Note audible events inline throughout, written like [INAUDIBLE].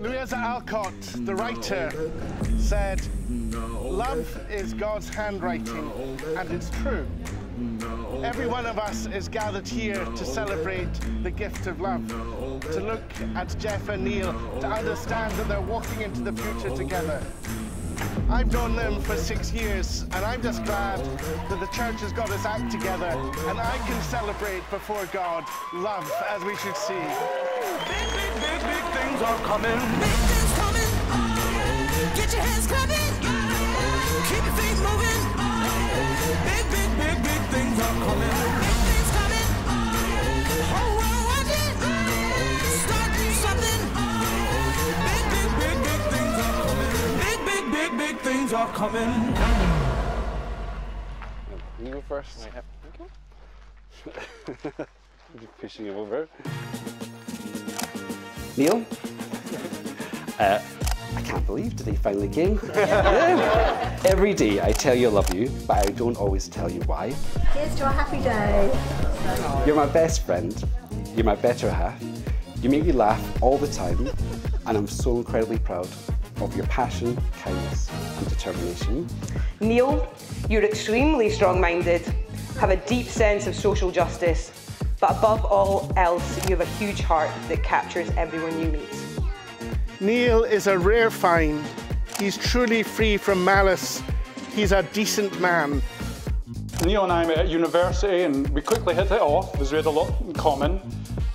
Louisa Alcott, the writer, said, Love is God's handwriting, and it's true. Every one of us is gathered here to celebrate the gift of love, to look at Jeff and Neil, to understand that they're walking into the future together. I've known them for six years, and I'm just glad that the church has got its act together, and I can celebrate before God love as we should see. Big, big, big, big things are coming. Big things coming. Get your hands clapping. Keep your feet moving. Big, big, big, big things are coming. Big things coming. Things are coming. You go first. Okay. [LAUGHS] Pushing him over. Neil? [LAUGHS] Uh, I can't believe today finally came. [LAUGHS] Yeah. Every day I tell you I love you, but I don't always tell you why. Here's to a happy day. You're my best friend. You're my better half. You make me laugh all the time, and I'm so incredibly proud of your passion, kindness, and determination. Neil, you're extremely strong minded, have a deep sense of social justice, but above all else, you have a huge heart that captures everyone you meet. Neil is a rare find. He's truly free from malice. He's a decent man. Neil and I met at university and we quickly hit it off because we had a lot in common.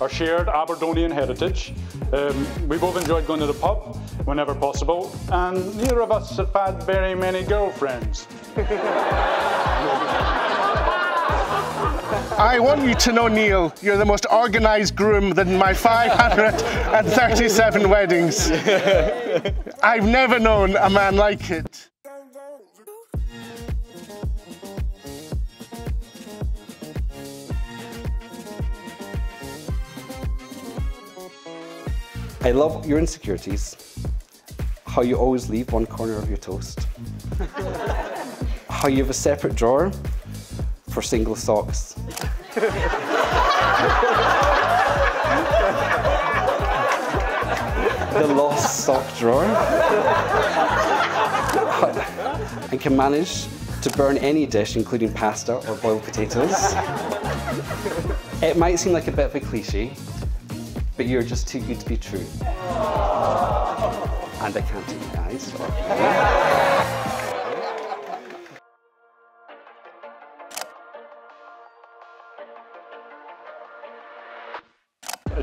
Our shared Aberdonian heritage. Um, we both enjoyed going to the pub whenever possible, and neither of us have had very many girlfriends. [LAUGHS] I want you to know, Neil, you're the most organised groom than my 537 weddings. [LAUGHS] I've never known a man like it. I love your insecurities, how you always leave one corner of your toast, how you have a separate drawer for single socks. the lost sock drawer. and can manage to burn any dish, including pasta or boiled potatoes. It might seem like a bit of a cliche, but you're just too good to be true. And I can't my eyes.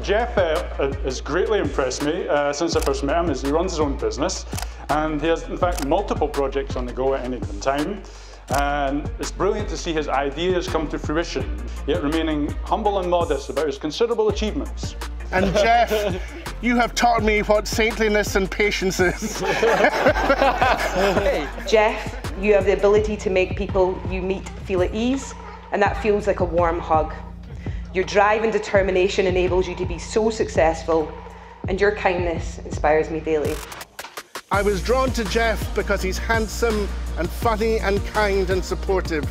Jeff uh, has greatly impressed me uh, since I first met him as he runs his own business and he has in fact multiple projects on the go at any given time and it's brilliant to see his ideas come to fruition yet remaining humble and modest about his considerable achievements. And Jeff, you have taught me what saintliness and patience is. Jeff, you have the ability to make people you meet feel at ease, and that feels like a warm hug. Your drive and determination enables you to be so successful, and your kindness inspires me daily. I was drawn to Jeff because he's handsome and funny and kind and supportive.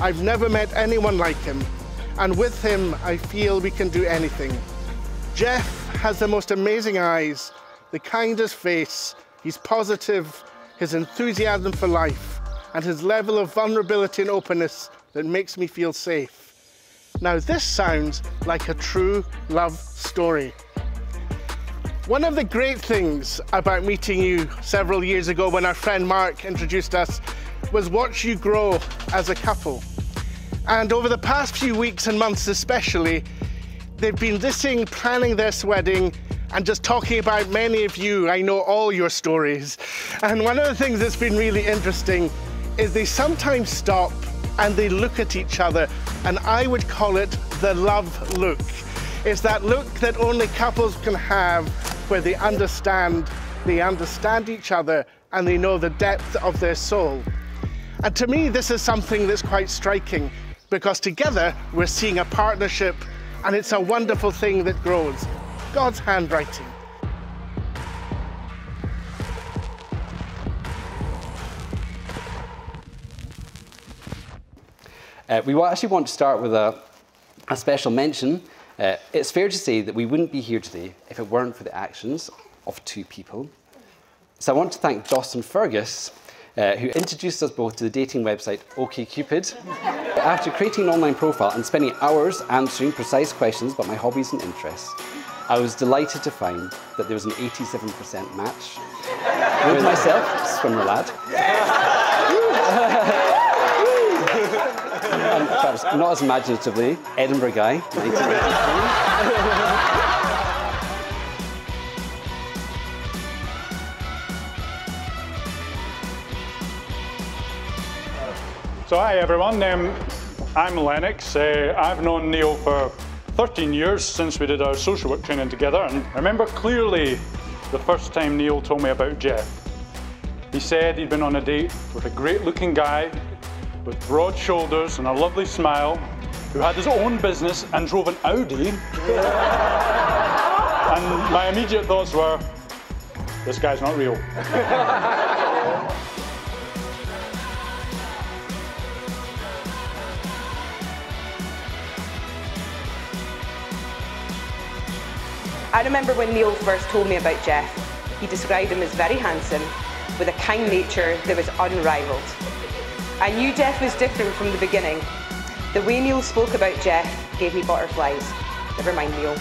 I've never met anyone like him, and with him, I feel we can do anything. Jeff has the most amazing eyes, the kindest face, he's positive, his enthusiasm for life, and his level of vulnerability and openness that makes me feel safe. Now, this sounds like a true love story. One of the great things about meeting you several years ago when our friend Mark introduced us was watch you grow as a couple. And over the past few weeks and months especially, they've been listing, planning this wedding, and just talking about many of you. I know all your stories. And one of the things that's been really interesting is they sometimes stop and they look at each other, and I would call it the love look. It's that look that only couples can have where they understand, they understand each other, and they know the depth of their soul. And to me, this is something that's quite striking because together we're seeing a partnership and it's a wonderful thing that grows. God's handwriting. Uh, we actually want to start with a, a special mention Uh, it's fair to say that we wouldn't be here today if it weren't for the actions of two people. So I want to thank and Fergus, uh, who introduced us both to the dating website OkCupid. After creating an online profile and spending hours answering precise questions about my hobbies and interests, I was delighted to find that there was an 87% match with myself, swimmer lad. and perhaps not as imaginatively, Edinburgh guy, So hi everyone, um, I'm Lennox. Uh, I've known Neil for 13 years since we did our social work training together and I remember clearly the first time Neil told me about Jeff. He said he'd been on a date with a great looking guy with broad shoulders and a lovely smile who had his own business and drove an Audi. [LAUGHS] and my immediate thoughts were, this guy's not real. [LAUGHS] I remember when Neil first told me about Jeff, he described him as very handsome, with a kind nature that was unrivaled. I knew Jeff was different from the beginning. The way Neil spoke about Jeff gave me butterflies. Never mind Neil.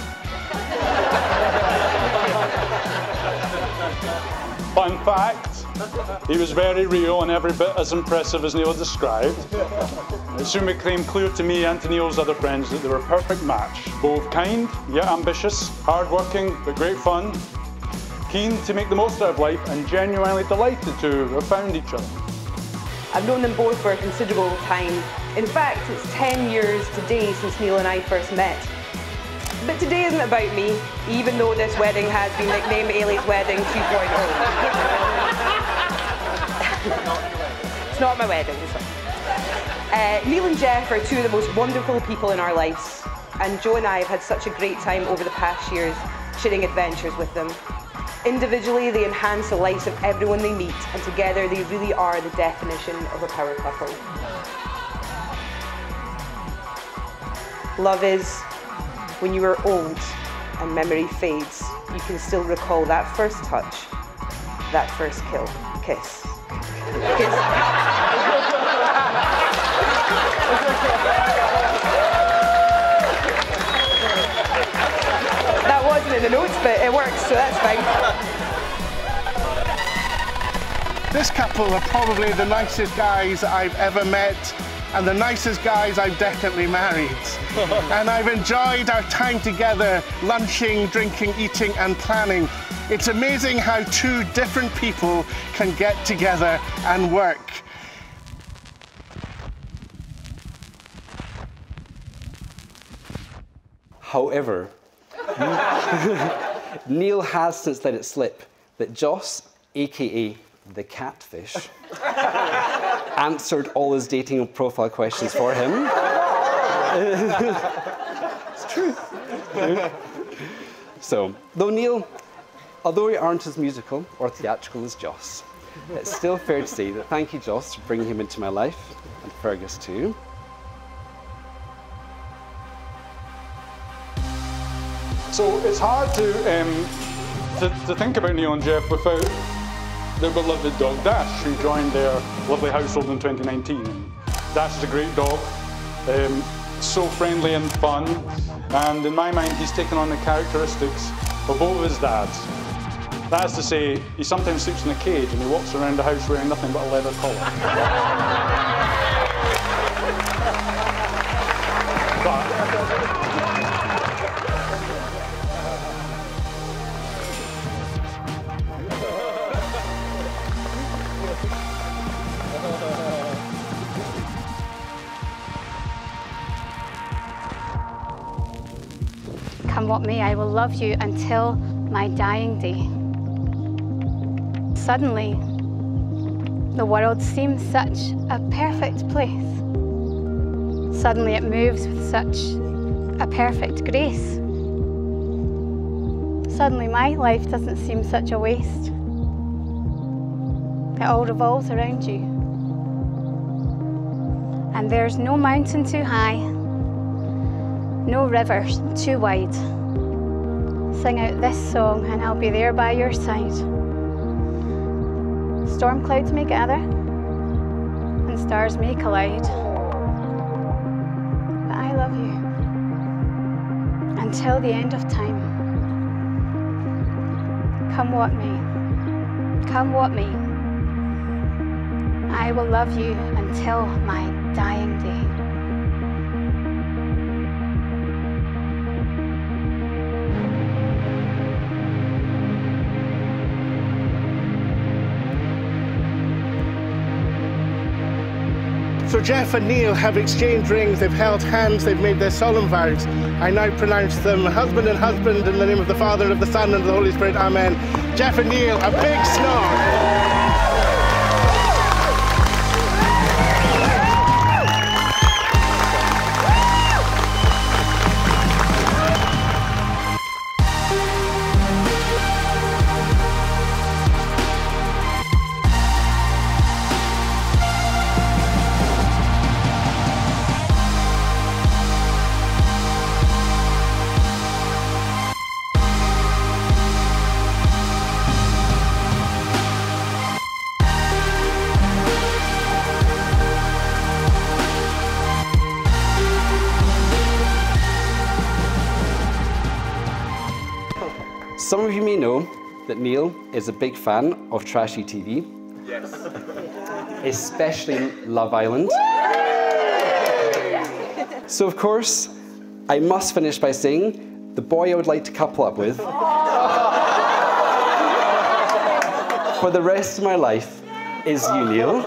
Fun fact, he was very real and every bit as impressive as Neil described. It soon became clear to me and to Neil's other friends that they were a perfect match. Both kind, yet ambitious, hardworking, but great fun, keen to make the most out of life and genuinely delighted to have found each other. I've known them both for a considerable time. In fact, it's 10 years today since Neil and I first met. But today isn't about me, even though this wedding has been nicknamed Ailey's Wedding 2.0. not my wedding, not. Uh, Neil and Jeff are two of the most wonderful people in our lives, and Joe and I have had such a great time over the past years sharing adventures with them. Individually, they enhance the lives of everyone they meet, and together they really are the definition of a power couple. Love is when you are old and memory fades, you can still recall that first touch, that first kill, kiss. kiss. Works, so that's fine. This couple are probably the nicest guys I've ever met and the nicest guys I've definitely married. [LAUGHS] and I've enjoyed our time together, lunching, drinking, eating, and planning. It's amazing how two different people can get together and work. However, [LAUGHS] Neil has since let it slip that Joss, aka the catfish, [LAUGHS] answered all his dating profile questions for him. [LAUGHS] it's true. so, though Neil, although we aren't as musical or theatrical as Joss, it's still fair to say that thank you, Joss, for bringing him into my life, and Fergus too. So it's hard to, um, to, to think about and Jeff without their beloved dog Dash, who joined their lovely household in 2019. Dash is a great dog, um, so friendly and fun, and in my mind, he's taken on the characteristics of both of his dads. That is to say, he sometimes sleeps in a cage and he walks around the house wearing nothing but a leather collar. [LAUGHS] What I will love you until my dying day. Suddenly, the world seems such a perfect place. Suddenly, it moves with such a perfect grace. Suddenly, my life doesn't seem such a waste. It all revolves around you. And there's no mountain too high, no river too wide. Sing out this song and I'll be there by your side. Storm clouds may gather and stars may collide. But I love you until the end of time. Come what may, come what may. I will love you until my dying day. So Jeff and Neil have exchanged rings, they've held hands, they've made their solemn vows. I now pronounce them husband and husband in the name of the Father, and of the Son, and of the Holy Spirit. Amen. Jeff and Neil, a big snog. Some of you may know that Neil is a big fan of trashy TV. Yes. Especially Love Island. So, of course, I must finish by saying the boy I would like to couple up with for the rest of my life is you, Neil.